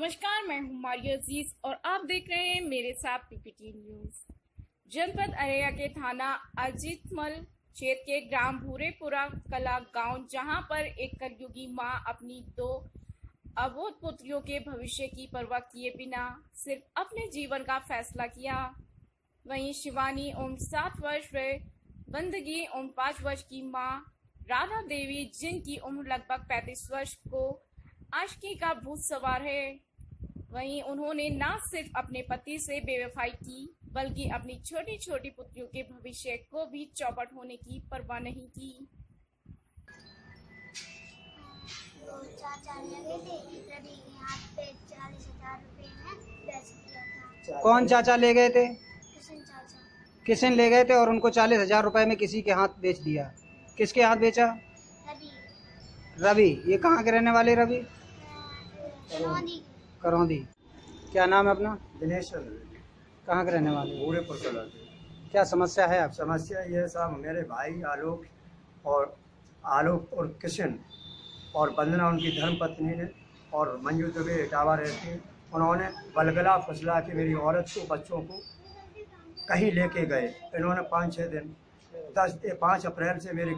नमस्कार, मैं हूँ मारिया अज़ीज़ और आप देख रहे हैं मेरे साथ पीपीटी न्यूज़। जनपद अरेया के थाना अजीतमल क्षेत्र के ग्राम भूरेपुरा कला गाँव, जहाँ पर एक कलयुगी माँ अपनी दो अबोध पुत्रियों के भविष्य की परवाह किए बिना सिर्फ़ अपने जीवन का फैसला किया। वहीं शिवानी ओम सात वर्ष व बंदगी ओम पाँच वर्ष की माँ राधा देवी, जिनकी उम्र लगभग पैंतीस वर्ष को आशकी का भूत सवार है। वहीं उन्होंने न सिर्फ़ अपने पति से बेवफाई की बल्कि अपनी छोटी छोटी पुत्रियों के भविष्य को भी चौपट होने की परवाह नहीं की। वो चाचा लगे थे रवि के हाथ पे चालीस हज़ार रुपए में बेच दिया था कौन चाचा ले गए थे? किशन ले गए थे और उनको चालीस हज़ार रुपए में किसी के हाथ बेच दिया? किसके हाथ बेचा? रवि। रवि। ये कहाँ के रहने वाले रवि? करौंदी। क्या नाम है अपना? दिनेश कहाँ के रहने वाले पूरे पुरकला क्या समस्या है आप समस्या ये साहब मेरे भाई आलोक और आलोक और किशन और वंदना उनकी धर्म पत्नी ने और मंजू दुबे इटावा रहती है। उन्होंने बलगला फसला के मेरी औरत को बच्चों को कहीं लेके गए। इन्होंने पाँच छः दिन दस पाँच अप्रैल से मेरे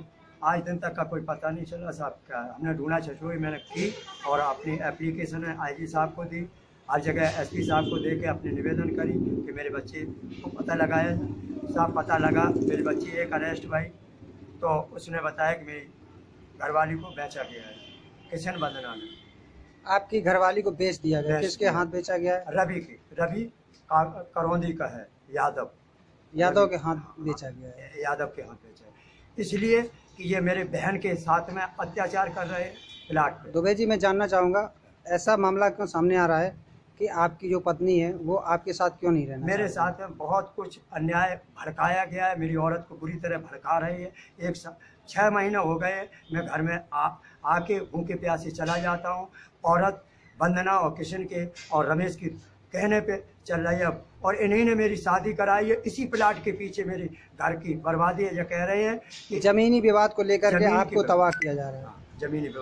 आज दिन तक का कोई पता नहीं चला साहब क्या हमने ढूंढा छछोई मैंने की और अपनी एप्लीकेशन आईजी साहब को दी हर जगह एसपी साहब को दे के अपनी निवेदन करी कि मेरे बच्चे को पता लगाया साहब पता लगा मेरी बच्ची एक अरेस्ट भाई तो उसने बताया कि मेरी घरवाली को बेचा गया है किशन बंदना में आपकी घरवाली को बेच दिया गया किसके हाथ बेचा गया है? रवि की रवि करौंदी का है यादव। यादव के हाथ बेचा गया है। यादव के हाथ बेचा है। इसलिए कि ये मेरे बहन के साथ में अत्याचार कर रहे हैं प्लाट पे दुबे जी मैं जानना चाहूँगा ऐसा मामला क्यों सामने आ रहा है कि आपकी जो पत्नी है वो आपके साथ क्यों नहीं रहना मेरे साथ में बहुत कुछ अन्याय भड़काया गया है मेरी औरत को बुरी तरह भड़का रही है। एक छः महीने हो गए मैं घर में आ आके भूखे प्यासे चला जाता हूँ। औरत वंदना और किशन के और रमेश की कहने पे चल रही है अब। और इन्हीं ने मेरी शादी कराई है इसी प्लाट के पीछे मेरी घर की बर्बादी है। जो कह रहे हैं कि जमीनी विवाद को लेकर के आपको तबाह किया जा रहा है जमीनी विवाद।